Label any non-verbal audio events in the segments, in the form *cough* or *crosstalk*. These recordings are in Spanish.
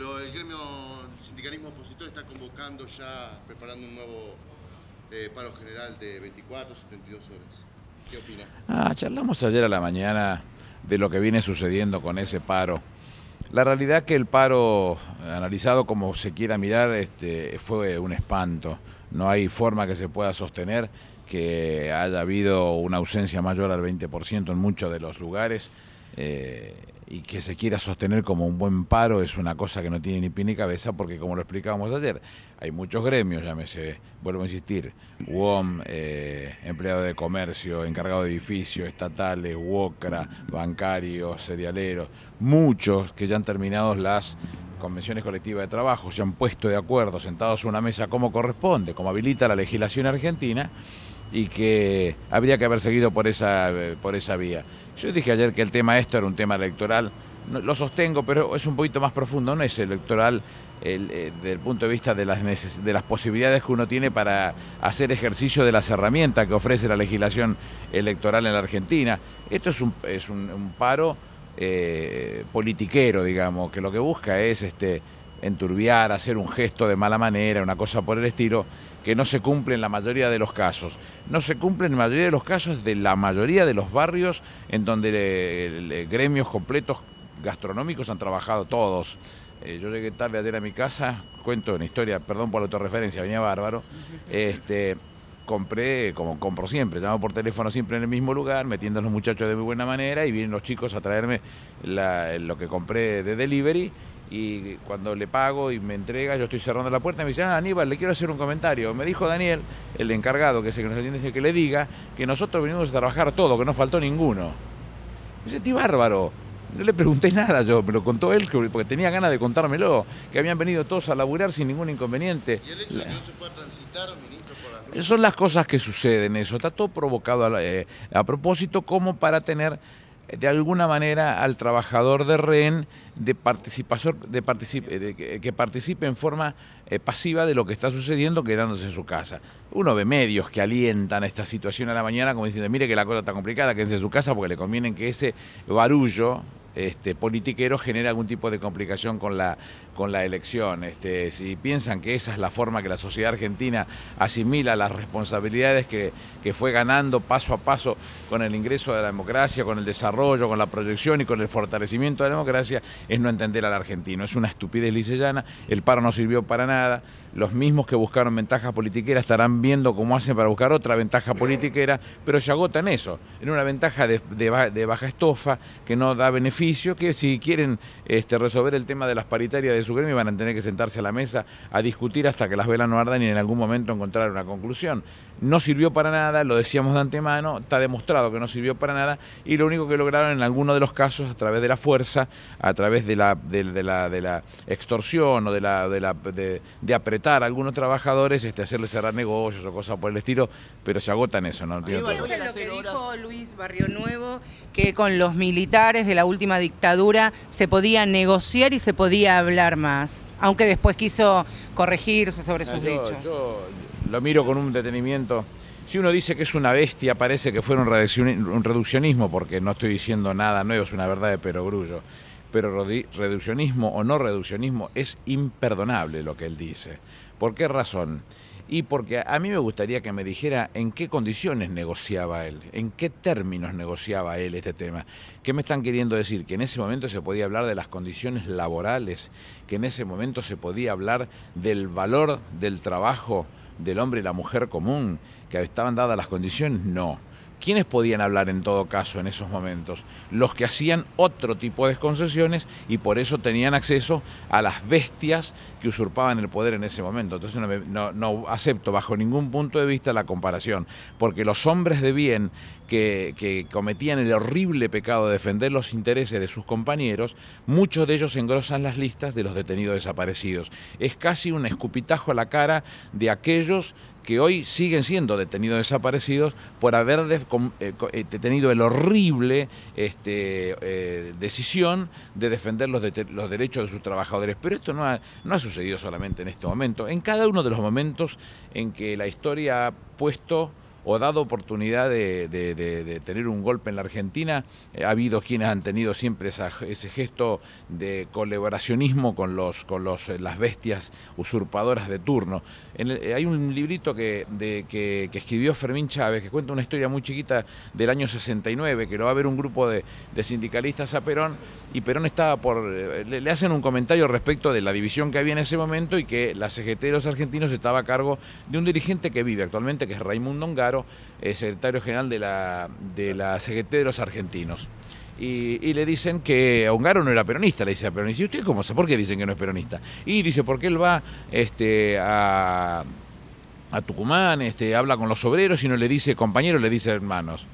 el gremio sindicalismo opositor está convocando ya, preparando un nuevo eh, paro general de 24, 72 horas. ¿Qué opina? Ah, charlamos ayer a la mañana de lo que viene sucediendo con ese paro. La realidad que el paro, analizado como se quiera mirar, este, fue un espanto. No hay forma que se pueda sostener que haya habido una ausencia mayor al 20% en muchos de los lugares. Eh, y que se quiera sostener como un buen paro es una cosa que no tiene ni pie ni cabeza porque como lo explicábamos ayer, hay muchos gremios, llámese, vuelvo a insistir, UOM, eh, empleado de comercio, encargado de edificios, estatales, UOCRA, bancarios, cerealeros, muchos que ya han terminado las convenciones colectivas de trabajo, se han puesto de acuerdo, sentados en una mesa como corresponde, como habilita la legislación argentina, y que habría que haber seguido por esa, por esa vía. Yo dije ayer que el tema esto era un tema electoral, lo sostengo, pero es un poquito más profundo, no es electoral eh, desde el punto de vista de las, de las posibilidades que uno tiene para hacer ejercicio de las herramientas que ofrece la legislación electoral en la Argentina. Esto es un, es un, paro eh, politiquero, digamos, que lo que busca es este, enturbiar, hacer un gesto de mala manera, una cosa por el estilo, que no se cumple en la mayoría de los casos. No se cumple en la mayoría de los casos de la mayoría de los barrios en donde gremios completos gastronómicos han trabajado todos. Eh, yo llegué tarde ayer a mi casa, cuento una historia, perdón por la autorreferencia, venía bárbaro. Este, compré, como compro siempre, llamo por teléfono siempre en el mismo lugar, metiendo a los muchachos de muy buena manera y vienen los chicos a traerme lo que compré de delivery y cuando le pago y me entrega, yo estoy cerrando la puerta y me dice, ah, Aníbal, le quiero hacer un comentario. Me dijo Daniel, el encargado, que es el que nos atiende, que le diga que nosotros venimos a trabajar todo, que no faltó ninguno. Me dice, bárbaro. No le pregunté *laughs* nada yo, me lo contó él porque tenía ganas de contármelo, que habían venido todos a laburar sin ningún inconveniente. ¿Y el hecho de que no se pueda transitar, ministro, por las Son las cosas que suceden, eso. Está todo provocado a, eh, a propósito como para tener de alguna manera al trabajador de rehén de participación, de, que, participe en forma eh, pasiva de lo que está sucediendo quedándose en su casa. Uno ve medios que alientan esta situación a la mañana como diciendo, mire que la cosa está complicada, quédense en su casa porque le conviene que ese barullo este, genera algún tipo de complicación con la, con la elección. Este, si piensan que esa es la forma que la sociedad argentina asimila las responsabilidades que, que fue ganando paso a paso con el ingreso de la democracia, con el desarrollo, con la proyección y con el fortalecimiento de la democracia, es no entender al argentino. Es una estupidez lisellana, el paro no sirvió para nada, los mismos que buscaron ventajas politiqueras estarán viendo cómo hacen para buscar otra ventaja politiquera, pero se agotan eso, en una ventaja de, de, baja estofa que no da beneficio, que si quieren este, resolver el tema de las paritarias de su gremio van a tener que sentarse a la mesa a discutir hasta que las velas no ardan y en algún momento encontrar una conclusión. No sirvió para nada, lo decíamos de antemano, está demostrado que no sirvió para nada y lo único que lograron en algunos de los casos a través de la fuerza, a través de la, de, la, de la extorsión o de, la, de, la, de, apretar a algunos trabajadores, este, hacerles cerrar negocios o cosas por el estilo, pero se agotan eso. ¿no? Eso es lo que dijo Luis Barrio Nuevo, que con los militares de la última dictadura se podía negociar y se podía hablar más, aunque después quiso corregirse sobre sus dichos lo miro con un detenimiento. Si uno dice que es una bestia, parece que fuera un reduccionismo, porque no estoy diciendo nada nuevo, es una verdad de perogrullo. Pero reduccionismo o no reduccionismo es imperdonable lo que él dice. ¿Por qué razón? Y porque a mí me gustaría que me dijera en qué condiciones negociaba él, en qué términos negociaba él este tema. ¿Qué me están queriendo decir? Que en ese momento se podía hablar de las condiciones laborales, que en ese momento se podía hablar del valor del trabajo del hombre y la mujer común, que estaban dadas las condiciones, no. ¿Quiénes podían hablar en todo caso en esos momentos? Los que hacían otro tipo de concesiones y por eso tenían acceso a las bestias que usurpaban el poder en ese momento. Entonces no, no acepto bajo ningún punto de vista la comparación, porque los hombres de bien que, cometían el horrible pecado de defender los intereses de sus compañeros, muchos de ellos engrosan las listas de los detenidos desaparecidos. Es casi un escupitajo a la cara de aquellos que hoy siguen siendo detenidos desaparecidos por haber eh, eh, tenido el horrible este, eh, decisión de defender los, los, derechos de sus trabajadores. Pero esto no ha, no ha sucedido solamente en este momento, en cada uno de los momentos en que la historia ha puesto o dado oportunidad de, tener un golpe en la Argentina, eh, ha habido quienes han tenido siempre ese gesto de colaboracionismo con, los, con los, eh, las bestias usurpadoras de turno. Eh, hay un librito que, escribió Fermín Chávez que cuenta una historia muy chiquita del año 69, que lo va a ver un grupo de, sindicalistas a Perón y Perón estaba por... Le, le, hacen un comentario respecto de la división que había en ese momento y que la CGT de los argentinos estaba a cargo de un dirigente que vive actualmente, que es Raimundo Eh, secretario general de la, de la CGT de los argentinos. Y, le dicen que Ongaro no era peronista, le dice a Perón, y ¿usted cómo sabe? ¿Por qué dicen que no es peronista? Y dice, porque él va este, a, a Tucumán, este, habla con los obreros y no le dice compañeros, le dice hermanos.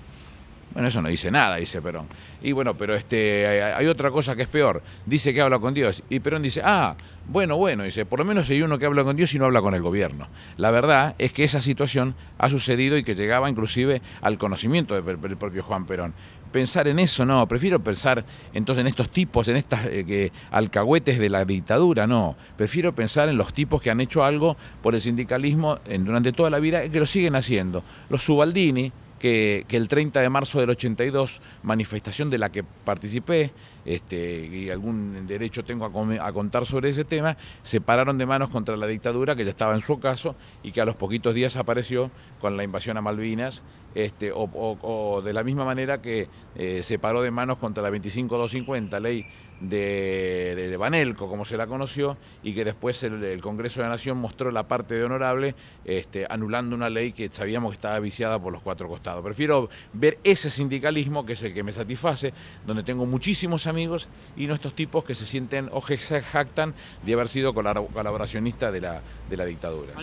Bueno, eso no dice nada, dice Perón. Y bueno, pero este, hay, otra cosa que es peor. Dice que habla con Dios. Y Perón dice, ah, bueno, bueno, dice, por lo menos hay uno que habla con Dios y no habla con el gobierno. La verdad es que esa situación ha sucedido y que llegaba inclusive al conocimiento del, propio Juan Perón pensar en eso, no, prefiero pensar entonces en estos tipos, en estas eh, alcahuetes de la dictadura, no, prefiero pensar en los tipos que han hecho algo por el sindicalismo durante toda la vida y que lo siguen haciendo. Los Subaldini, que, el 30 de marzo del 82, manifestación de la que participé, este, y algún derecho tengo a, contar sobre ese tema, se pararon de manos contra la dictadura que ya estaba en su caso y que a los poquitos días apareció con la invasión a Malvinas, este, o, de la misma manera que eh, se paró de manos contra la 25250, ley de, de, Banelco, como se la conoció, y que después el, Congreso de la Nación mostró la parte de honorable, este, anulando una ley que sabíamos que estaba viciada por los cuatro costados. Prefiero ver ese sindicalismo, que es el que me satisface, donde tengo muchísimos amigos y no estos tipos que se sienten o se jactan de haber sido colaboracionistas de la, de la dictadura.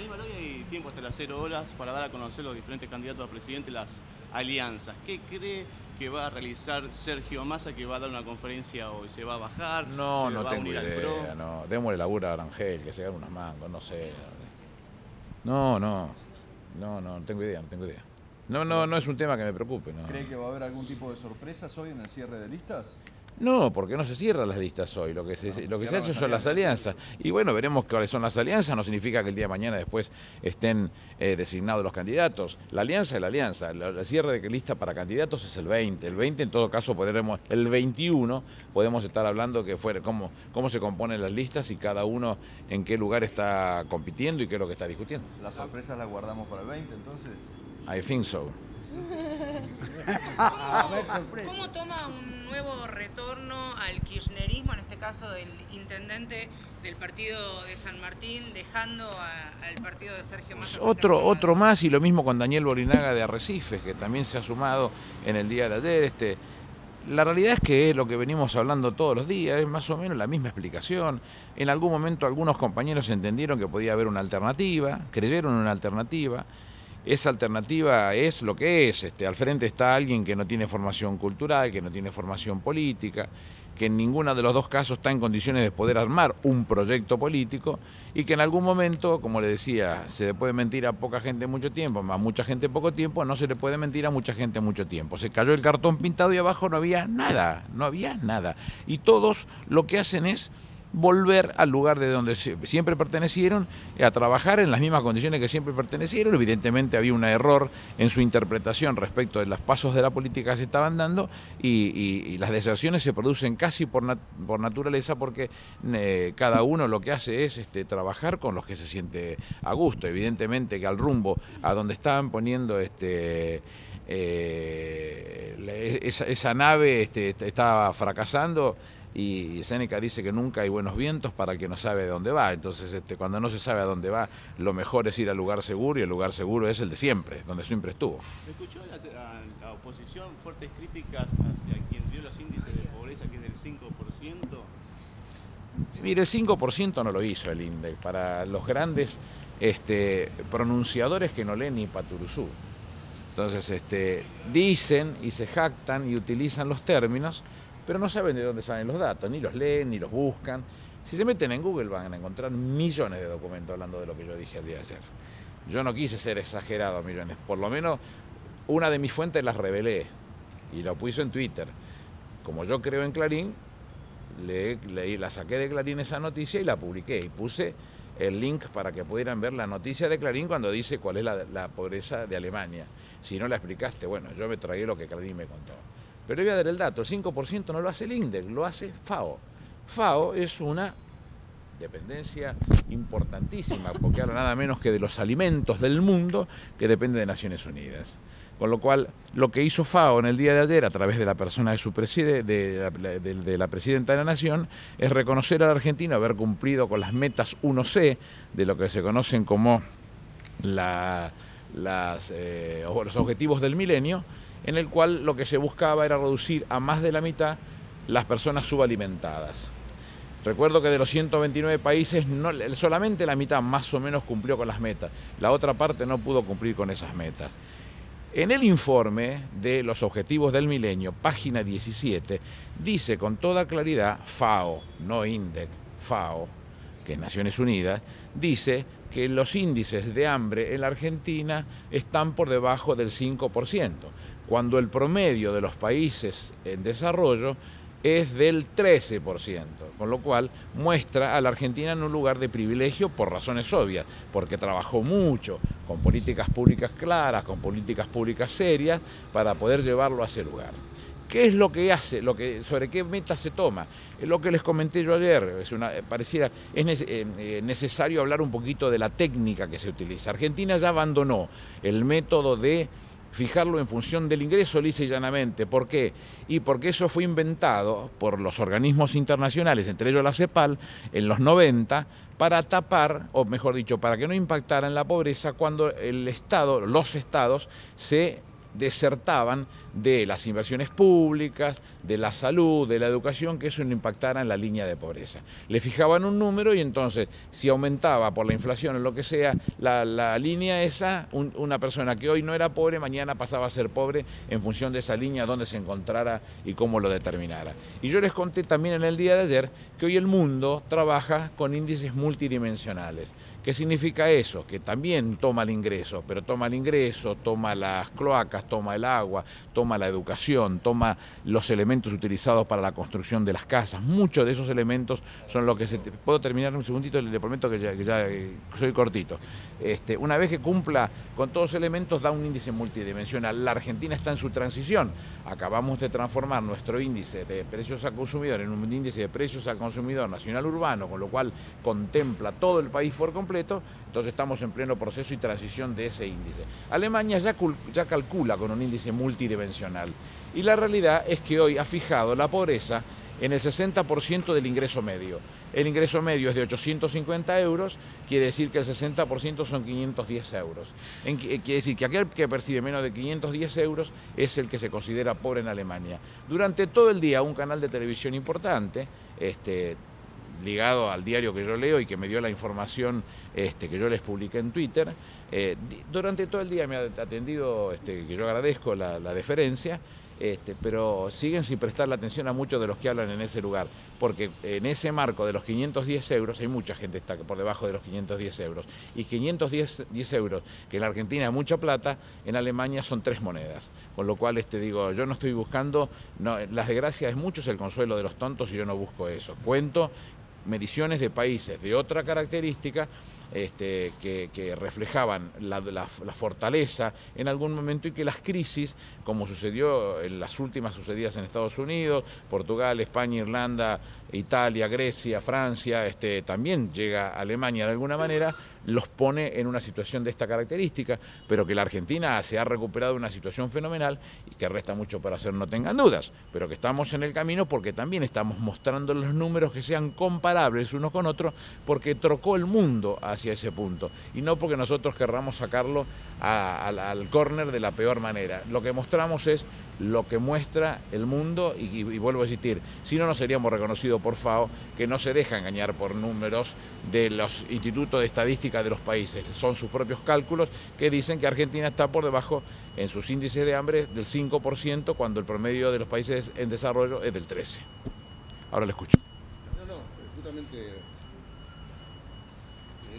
Tiempo hasta las cero horas para dar a conocer los diferentes candidatos a presidente, las alianzas. ¿Qué cree que va a realizar Sergio Massa, que va a dar una conferencia hoy? ¿Se va a bajar? No, no tengo idea, no. Démosle laburo a Arangel, que se haga unas mangos, no sé. No, no, no, no, no tengo idea, no tengo idea. No, no, no es un tema que me preocupe. No. ¿Cree que va a haber algún tipo de sorpresas hoy en el cierre de listas? No, porque no se cierran las listas hoy, lo que se, lo que se hace son las alianzas. Y bueno, veremos cuáles son las alianzas, no significa que el día de mañana después estén eh, designados los candidatos. La alianza es la alianza, el cierre de lista para candidatos es el 20, el 20 en todo caso podremos, el 21 podemos estar hablando que fuera cómo, cómo se componen las listas y cada uno en qué lugar está compitiendo y qué es lo que está discutiendo. ¿Las sorpresas las guardamos para el 20 entonces? I think so. *laughs* ¿Cómo, toma un nuevo retorno al kirchnerismo, en este caso del intendente del partido de San Martín, dejando al partido de Sergio Massa? Otro, otro más y lo mismo con Daniel Bolinaga de Arrecifes, que también se ha sumado en el día de ayer. Este, la realidad es que es lo que venimos hablando todos los días, es más o menos la misma explicación. En algún momento algunos compañeros entendieron que podía haber una alternativa, creyeron en una alternativa esa alternativa es lo que es. Este, al frente está alguien que no tiene formación cultural, que no tiene formación política, que en ninguno de los dos casos está en condiciones de poder armar un proyecto político y que en algún momento, como le decía, se le puede mentir a poca gente mucho tiempo, a mucha gente poco tiempo, no se le puede mentir a mucha gente mucho tiempo. Se cayó el cartón pintado y abajo no había nada, no había nada. Y todos lo que hacen es volver al lugar de donde siempre pertenecieron, a trabajar en las mismas condiciones que siempre pertenecieron. Evidentemente había un error en su interpretación respecto de los pasos de la política que se estaban dando y, las deserciones se producen casi por, por naturaleza porque eh, cada uno lo que hace es este, trabajar con los que se siente a gusto. Evidentemente que al rumbo a donde estaban poniendo este, eh, esa, esa, nave este, estaba fracasando y Seneca dice que nunca hay buenos vientos para el que no sabe de dónde va. Entonces, este, cuando no se sabe a dónde va, lo mejor es ir al lugar seguro y el lugar seguro es el de siempre, donde siempre estuvo. ¿Escuchó a la, oposición fuertes críticas hacia quien dio los índices de pobreza, que es del 5%? Mire, el 5% no lo hizo el INDEC para los grandes este, pronunciadores que no leen ni Paturuzú. Entonces, este, dicen y se jactan y utilizan los términos pero no saben de dónde salen los datos, ni los leen, ni los buscan. Si se meten en Google van a encontrar millones de documentos hablando de lo que yo dije el día de ayer. Yo no quise ser exagerado millones, por lo menos una de mis fuentes las revelé y la puse en Twitter. Como yo creo en Clarín, le, la saqué de Clarín esa noticia y la publiqué y puse el link para que pudieran ver la noticia de Clarín cuando dice cuál es la, pobreza de Alemania. Si no la explicaste, bueno, yo me tragué lo que Clarín me contó. Pero voy a dar el dato, el 5% no lo hace el INDEC, lo hace FAO. FAO es una dependencia importantísima, porque habla nada menos que de los alimentos del mundo que depende de Naciones Unidas. Con lo cual, lo que hizo FAO en el día de ayer, a través de la persona de, su preside, de, la, presidenta de la Nación, es reconocer a la Argentina haber cumplido con las metas 1C, de lo que se conocen como eh, los objetivos del milenio, en el cual lo que se buscaba era reducir a más de la mitad las personas subalimentadas. Recuerdo que de los 129 países, solamente la mitad más o menos cumplió con las metas. La otra parte no pudo cumplir con esas metas. En el informe de los Objetivos del Milenio, página 17, dice con toda claridad, FAO, no INDEC, FAO, que es Naciones Unidas, dice que los índices de hambre en la Argentina están por debajo del 5%, cuando el promedio de los países en desarrollo es del 13%, con lo cual muestra a la Argentina en un lugar de privilegio por razones obvias, porque trabajó mucho, con políticas públicas claras, con políticas públicas serias, para poder llevarlo a ese lugar. ¿Qué es lo que hace? Lo que, ¿Sobre qué meta se toma? Lo que les comenté yo ayer. Es una, pareciera, es eh, eh, necesario hablar un poquito de la técnica que se utiliza. Argentina ya abandonó el método de fijarlo en función del ingreso lisa y llanamente. ¿Por qué? Y porque eso fue inventado por los organismos internacionales, entre ellos la CEPAL, en los 90, para tapar, o mejor dicho, para que no impactara en la pobreza cuando el Estado, los estados, se desertaban de las inversiones públicas, de la salud, de la educación, que eso no impactara en la línea de pobreza. Le fijaban un número y entonces, si aumentaba por la inflación o lo que sea, la, línea esa, una persona que hoy no era pobre, mañana pasaba a ser pobre en función de esa línea, donde se encontrara y cómo lo determinara. Y yo les conté también en el día de ayer que hoy el mundo trabaja con índices multidimensionales. ¿Qué significa eso? Que también toma el ingreso, pero toma el ingreso, toma las cloacas, toma el agua, toma la educación, toma los elementos utilizados para la construcción de las casas. Muchos de esos elementos son los que se... Puedo terminar un segundito, le prometo que ya, eh, soy cortito. Este, una vez que cumpla con todos los elementos, da un índice multidimensional. La Argentina está en su transición. Acabamos de transformar nuestro índice de precios al consumidor en un índice de precios al consumidor nacional urbano, con lo cual contempla todo el país por completo entonces estamos en pleno proceso y transición de ese índice. Alemania ya, calcula con un índice multidimensional y la realidad es que hoy ha fijado la pobreza en el 60% del ingreso medio. El ingreso medio es de 850 euros, quiere decir que el 60% son 510 euros. quiere decir que aquel que percibe menos de 510 euros es el que se considera pobre en Alemania. Durante todo el día un canal de televisión importante, este, ligado al diario que yo leo y que me dio la información este, que yo les publiqué en Twitter. Eh, durante todo el día me ha atendido, este, que yo agradezco la, deferencia, este, pero siguen sin prestar la atención a muchos de los que hablan en ese lugar, porque en ese marco de los 510 euros, hay mucha gente que está por debajo de los 510 euros, y 510 10 euros, que en la Argentina es mucha plata, en Alemania son tres monedas, con lo cual este, digo, yo no estoy buscando, las desgracias es mucho, es el consuelo de los tontos y yo no busco eso. Cuento mediciones de países de otra característica este, que, reflejaban la, fortaleza en algún momento y que las crisis, como sucedió en las últimas sucedidas en Estados Unidos, Portugal, España, Irlanda, Italia, Grecia, Francia, este, también llega a Alemania de alguna manera, los pone en una situación de esta característica, pero que la Argentina se ha recuperado una situación fenomenal y que resta mucho para hacer, no tengan dudas, pero que estamos en el camino porque también estamos mostrando los números que sean comparables unos con otros, porque trocó el mundo hacia ese punto y no porque nosotros querramos sacarlo al córner de la peor manera. Lo que mostramos es lo que muestra el mundo y, vuelvo a insistir, si no, no seríamos reconocidos por FAO, que no se deja engañar por números de los institutos de estadística de los países. Son sus propios cálculos que dicen que Argentina está por debajo en sus índices de hambre del 5% cuando el promedio de los países en desarrollo es del 13%. Ahora le escucho. No, no, justamente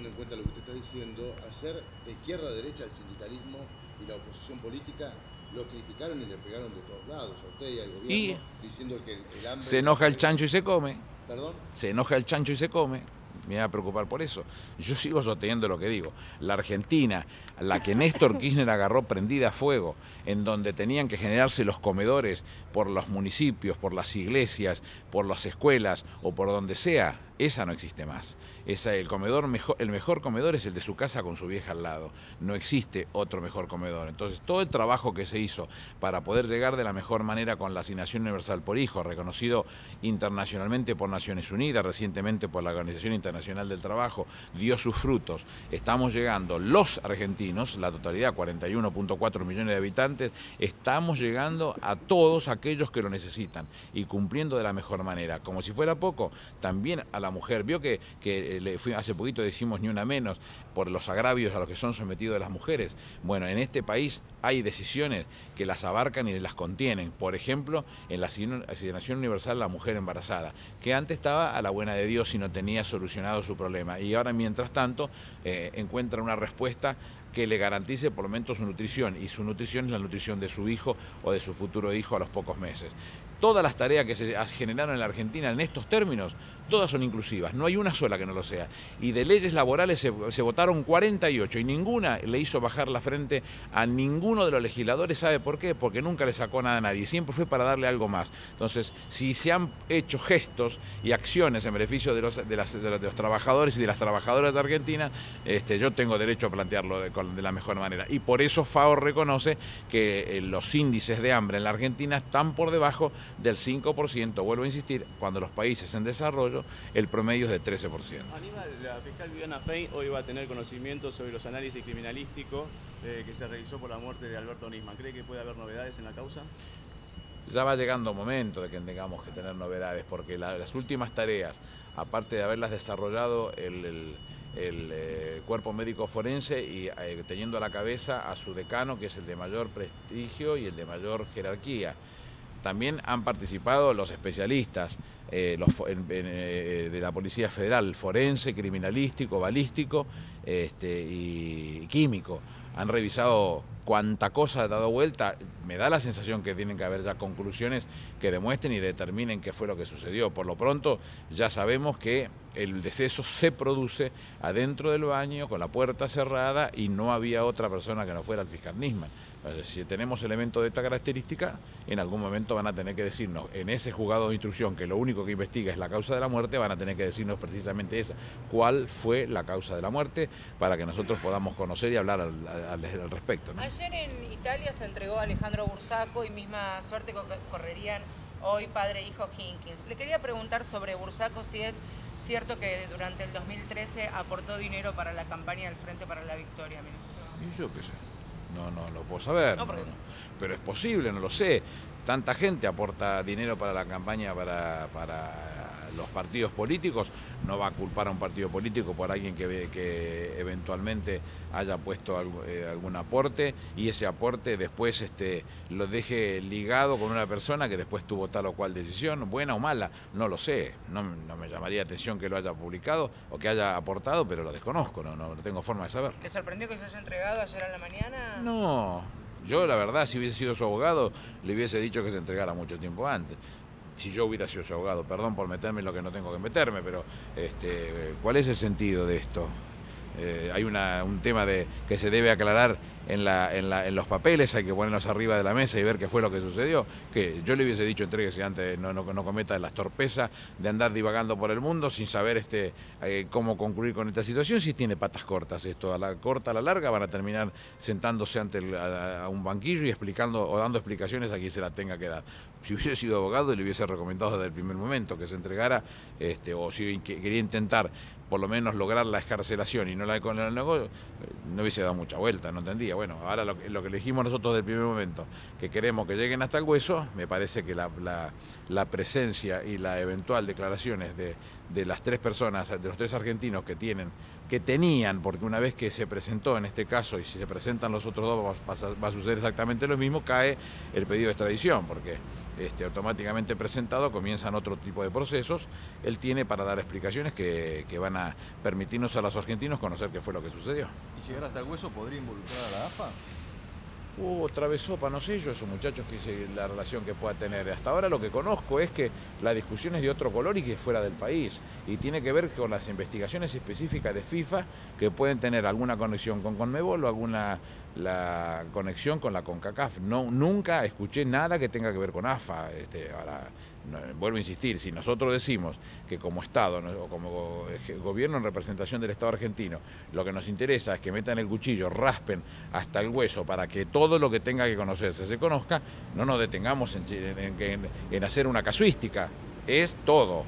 teniendo en cuenta lo que usted está diciendo, hacer de izquierda a derecha el sindicalismo y la oposición política lo criticaron y le pegaron de todos lados, a usted y al gobierno, diciendo que el, hambre... Se enoja el chancho y se come. ¿Perdón? Se enoja el chancho y se come. me va a preocupar por eso. Yo sigo sosteniendo lo que digo. La Argentina, la que Néstor *laughs* Kirchner agarró prendida a fuego, en donde tenían que generarse los comedores por los municipios, por las iglesias, por las escuelas o por donde sea, esa no existe más. Esa, el, comedor mejor, el mejor comedor es el de su casa con su vieja al lado. No existe otro mejor comedor. Entonces, todo el trabajo que se hizo para poder llegar de la mejor manera con la asignación universal por hijo, reconocido internacionalmente por Naciones Unidas, recientemente por la Organización Internacional del Trabajo, dio sus frutos. Estamos llegando, los argentinos, la totalidad, 41.4 millones de habitantes, estamos llegando a todos aquellos que lo necesitan y cumpliendo de la mejor manera. Como si fuera poco, también a la mujer. Vio que, que le hace poquito decimos ni una menos por los agravios a los que son sometidos las mujeres. Bueno, en este país hay decisiones que las abarcan y las contienen. Por ejemplo, en la asignación universal la mujer embarazada, que antes estaba a la buena de Dios y no tenía solucionado su problema. Y ahora, mientras tanto, eh, encuentra una respuesta que le garantice por lo menos su nutrición, y su nutrición es la nutrición de su hijo o de su futuro hijo a los pocos meses. Todas las tareas que se generaron en la Argentina en estos términos, todas son inclusivas, no hay una sola que no lo sea. Y de leyes laborales se, votaron 48 y ninguna le hizo bajar la frente a ninguno de los legisladores, ¿sabe por qué? Porque nunca le sacó nada a nadie, siempre fue para darle algo más. Entonces, si se han hecho gestos y acciones en beneficio de los, de, los trabajadores y de las trabajadoras de Argentina, este, yo tengo derecho a plantearlo de, de la mejor manera. Y por eso FAO reconoce que eh, los índices de hambre en la Argentina están por debajo del 5%. Vuelvo a insistir, cuando los países en desarrollo, el promedio es de 13%. Aníbal, la fiscal Viviana Fey hoy va a tener conocimiento sobre los análisis criminalísticos eh, que se realizó por la muerte de Alberto Nisman. ¿Cree que puede haber novedades en la causa? ya va llegando momento de que tengamos que tener novedades, porque las últimas tareas, aparte de haberlas desarrollado el el eh, cuerpo médico forense y eh, teniendo a la cabeza a su decano, que es el de mayor prestigio y el de mayor jerarquía. También han participado los especialistas eh, de la Policía Federal, forense, criminalístico, balístico este, y químico. Han revisado cuánta cosa ha dado vuelta, me da la sensación que tienen que haber ya conclusiones que demuestren y determinen qué fue lo que sucedió. Por lo pronto ya sabemos que el deceso se produce adentro del baño con la puerta cerrada y no había otra persona que no fuera el fiscal Nisman. Si tenemos elementos de esta característica, en algún momento van a tener que decirnos, en ese juzgado de instrucción que lo único que investiga es la causa de la muerte, van a tener que decirnos precisamente esa, cuál fue la causa de la muerte, para que nosotros podamos conocer y hablar al, respecto. Ayer en Italia se entregó Alejandro Bursaco y misma suerte correrían hoy padre e hijo Hinkins. Le quería preguntar sobre Bursaco si es cierto que durante el 2013 aportó dinero para la campaña del Frente para la Victoria, ministro. Y yo qué sé. No, no lo puedo saber. Pero es posible, no lo sé. Tanta gente aporta dinero para la campaña para, para los partidos políticos, no va a culpar a un partido político por alguien que, que eventualmente haya puesto eh, algún aporte y ese aporte después este, lo deje ligado con una persona que después tuvo tal o cual decisión, buena o mala, no lo sé, no, me llamaría atención que lo haya publicado o que haya aportado, pero lo desconozco, no, no tengo forma de saber. ¿Le sorprendió que se haya entregado ayer en la mañana? No, yo la verdad si hubiese sido su abogado le hubiese dicho que se entregara mucho tiempo antes si yo hubiera sido su abogado, perdón por meterme en lo que no tengo que meterme, pero este, ¿cuál es el sentido de esto? Eh, hay un tema de, que se debe aclarar en, la, en, los papeles, hay que ponerlos arriba de la mesa y ver qué fue lo que sucedió. Que yo le hubiese dicho, entreguese antes, no, no, no cometa las torpezas de andar divagando por el mundo sin saber este, eh, cómo concluir con esta situación, si tiene patas cortas esto, a la corta, a la larga, van a terminar sentándose ante a, un banquillo y explicando o dando explicaciones a quien se la tenga que dar. Si hubiese sido abogado, le hubiese recomendado desde el primer momento que se entregara, este, o si quería intentar por lo menos lograr la escarcelación y no la con el negocio, no hubiese dado mucha vuelta, no entendía. Bueno, ahora lo, que dijimos nosotros del primer momento, que queremos que lleguen hasta el hueso, me parece que la, presencia y la eventual declaraciones de, de, las tres personas, de los tres argentinos que tienen, que tenían, porque una vez que se presentó en este caso, y si se presentan los otros dos va, a, suceder exactamente lo mismo, cae el pedido de extradición, porque este, automáticamente presentado comienzan otro tipo de procesos. Él tiene para dar explicaciones que, que van a permitirnos a los argentinos conocer qué fue lo que sucedió. ¿Y llegar hasta el hueso podría involucrar a la AFA? Hubo otra sopa, no sé yo, esos muchachos, que la relación que pueda tener. Hasta ahora lo que conozco es que la discusión es de otro color y que es fuera del país. Y tiene que ver con las investigaciones específicas de FIFA que pueden tener alguna conexión con Conmebol o alguna la conexión con la CONCACAF. No, nunca escuché nada que tenga que ver con AFA. Este, ahora, vuelvo a insistir, si nosotros decimos que como Estado o como gobierno en representación del Estado argentino, lo que nos interesa es que metan el cuchillo, raspen hasta el hueso para que todo lo que tenga que conocerse se conozca, no nos detengamos en, hacer una casuística. Es todo,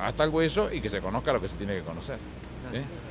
hasta el hueso y que se conozca lo que se tiene que conocer. ¿eh?